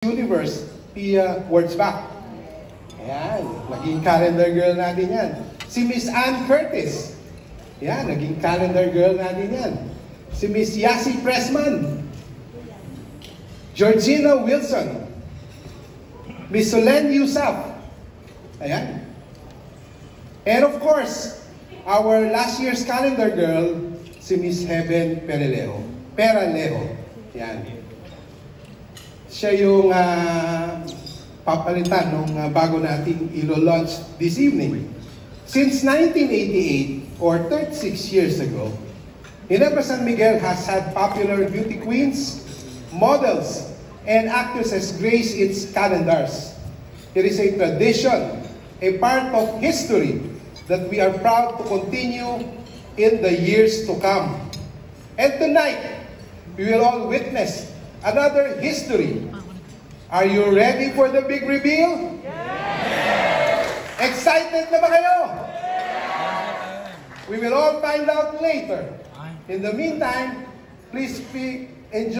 Universe, Pia Wurzbach. Ayan, naging calendar girl natin yan. Si Miss Ann Curtis. Ayan, naging calendar girl natin yan. Si Miss Yasi Pressman. Georgina Wilson. Miss Solen Yusuf. Ayan. And of course, our last year's calendar girl, si Miss Heaven Perelejo. Peralejo. Ayan. Siya yung ah, papalitan nung ah, bago nating ilo-launch this evening. Since 1988, or 36 years ago, Ginebra San Miguel has had popular beauty queens, models, and actresses grace its calendars. It is a tradition, a part of history that we are proud to continue in the years to come. And tonight, we will all witness another history. Are you ready for the big reveal? Excited na ba kayo? We will all find out later. In the meantime, please be enjoy.